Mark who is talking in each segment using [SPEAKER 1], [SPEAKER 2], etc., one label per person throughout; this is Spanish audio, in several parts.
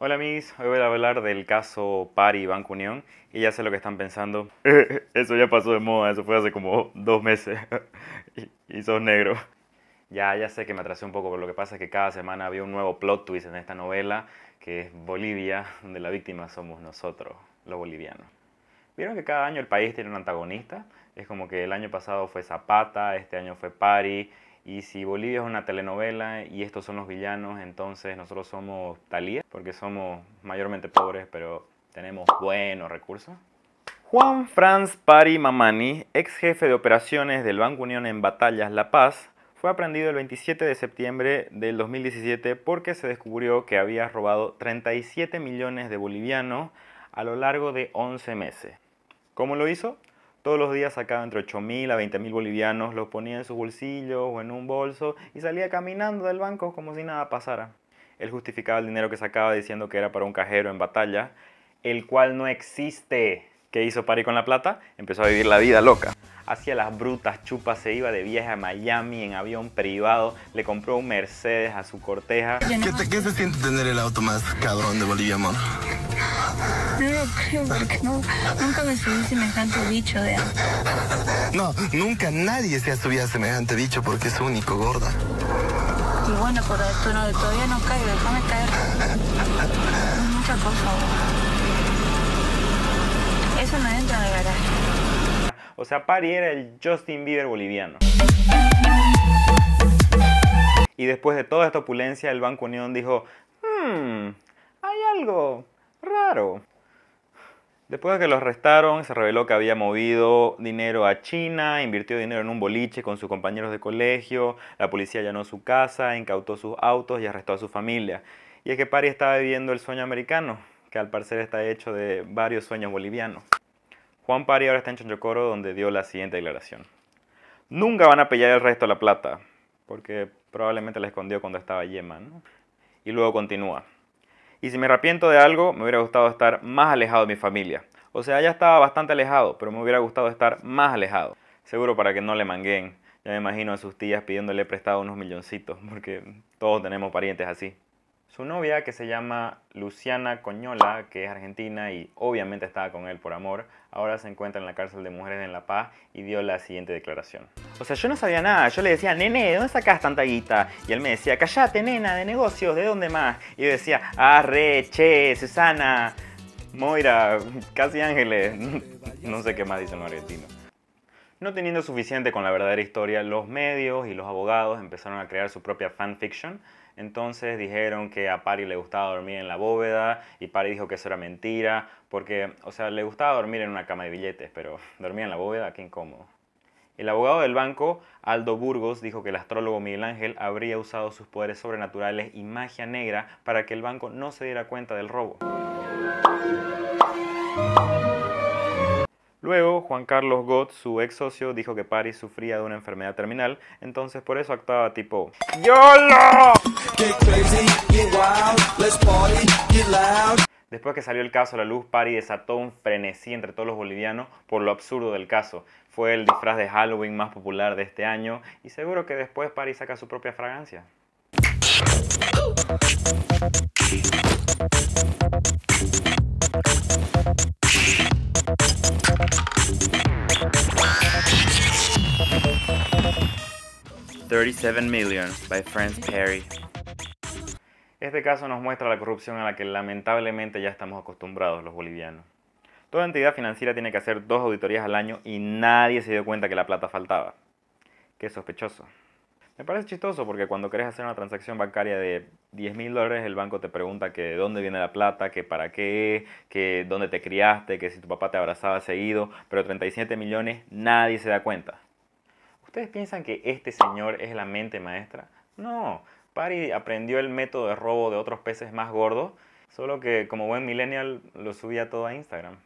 [SPEAKER 1] Hola amigos, hoy voy a hablar del caso Pari Banco Unión y ya sé lo que están pensando. eso ya pasó de moda, eso fue hace como dos meses y, y sos negro. Ya, ya sé que me atrasé un poco, pero lo que pasa es que cada semana había un nuevo plot twist en esta novela, que es Bolivia, donde la víctima somos nosotros, los bolivianos. ¿Vieron que cada año el país tiene un antagonista? Es como que el año pasado fue Zapata, este año fue Pari, y si Bolivia es una telenovela y estos son los villanos, entonces nosotros somos Talía, porque somos mayormente pobres, pero tenemos buenos recursos. Juan Franz Pari Mamani, ex jefe de operaciones del Banco Unión en Batallas La Paz, fue aprendido el 27 de septiembre del 2017 porque se descubrió que había robado 37 millones de bolivianos a lo largo de 11 meses. ¿Cómo lo hizo? Todos los días sacaba entre 8.000 a 20.000 bolivianos, los ponía en su bolsillo o en un bolso y salía caminando del banco como si nada pasara. Él justificaba el dinero que sacaba diciendo que era para un cajero en batalla, el cual no existe. ¿Qué hizo Pari con la plata? Empezó a vivir la vida loca hacía las brutas chupas, se iba de viaje a Miami en avión privado, le compró un Mercedes a su corteja.
[SPEAKER 2] ¿Qué, ¿Qué, se siente tener el auto más cabrón de Bolivia, amor?
[SPEAKER 3] No lo creo porque no, nunca me subí semejante bicho de auto.
[SPEAKER 2] No, nunca nadie se ha subido a semejante bicho porque es único, gorda.
[SPEAKER 3] Y bueno, por esto no, todavía no caigo, déjame caer. Mucha cosa.
[SPEAKER 1] O sea, Pari era el Justin Bieber boliviano. Y después de toda esta opulencia, el Banco Unión dijo, hmm, hay algo raro. Después de que lo arrestaron, se reveló que había movido dinero a China, invirtió dinero en un boliche con sus compañeros de colegio, la policía allanó su casa, incautó sus autos y arrestó a su familia. Y es que Pari estaba viviendo el sueño americano, que al parecer está hecho de varios sueños bolivianos. Juan Pari ahora está en Chonchocoro donde dio la siguiente declaración. Nunca van a pillar el resto de la plata, porque probablemente la escondió cuando estaba Yema. Y luego continúa. Y si me arrepiento de algo, me hubiera gustado estar más alejado de mi familia. O sea, ya estaba bastante alejado, pero me hubiera gustado estar más alejado. Seguro para que no le manguen. Ya me imagino a sus tías pidiéndole prestado unos milloncitos, porque todos tenemos parientes así. Su novia, que se llama Luciana Coñola, que es argentina y obviamente estaba con él por amor, ahora se encuentra en la cárcel de mujeres en La Paz y dio la siguiente declaración. O sea, yo no sabía nada, yo le decía, nene, ¿de dónde sacas tanta guita? Y él me decía, callate, nena, de negocios, ¿de dónde más? Y yo decía, arre, che, Susana, Moira, casi ángeles, no sé qué más dicen los argentinos. No teniendo suficiente con la verdadera historia, los medios y los abogados empezaron a crear su propia fanfiction entonces dijeron que a Pari le gustaba dormir en la bóveda y Pari dijo que eso era mentira, porque, o sea, le gustaba dormir en una cama de billetes, pero dormir en la bóveda, qué incómodo. El abogado del banco, Aldo Burgos, dijo que el astrólogo Miguel Ángel habría usado sus poderes sobrenaturales y magia negra para que el banco no se diera cuenta del robo. Luego, Juan Carlos Gott, su ex socio, dijo que Paris sufría de una enfermedad terminal, entonces por eso actuaba tipo ¡YOLO! Después que salió el caso a la luz, Paris desató un frenesí entre todos los bolivianos por lo absurdo del caso. Fue el disfraz de Halloween más popular de este año y seguro que después Paris saca su propia fragancia. 37 Million by Franz Perry. Este caso nos muestra la corrupción a la que lamentablemente ya estamos acostumbrados los bolivianos. Toda entidad financiera tiene que hacer dos auditorías al año y nadie se dio cuenta que la plata faltaba. Qué sospechoso. Me parece chistoso porque cuando querés hacer una transacción bancaria de 10 mil dólares, el banco te pregunta que de dónde viene la plata, que para qué, que dónde te criaste, que si tu papá te abrazaba seguido, pero 37 millones nadie se da cuenta. ¿Ustedes piensan que este señor es la mente maestra? No, Pari aprendió el método de robo de otros peces más gordos, solo que como buen millennial lo subía todo a Instagram.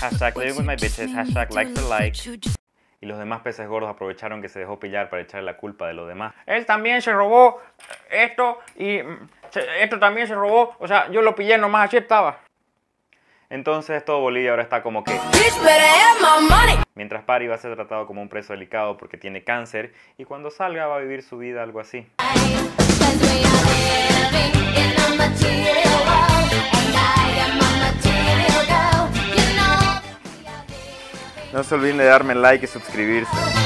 [SPEAKER 1] Hashtag living with my bitches, hashtag like for like. Y los demás peces gordos aprovecharon que se dejó pillar para echarle la culpa de los demás. Él también se robó esto y mm, esto también se robó. O sea, yo lo pillé nomás, así estaba. Entonces todo Bolivia ahora está como que... Mientras Pari va a ser tratado como un preso delicado porque tiene cáncer y cuando salga va a vivir su vida algo así. No se olviden de darme like y suscribirse.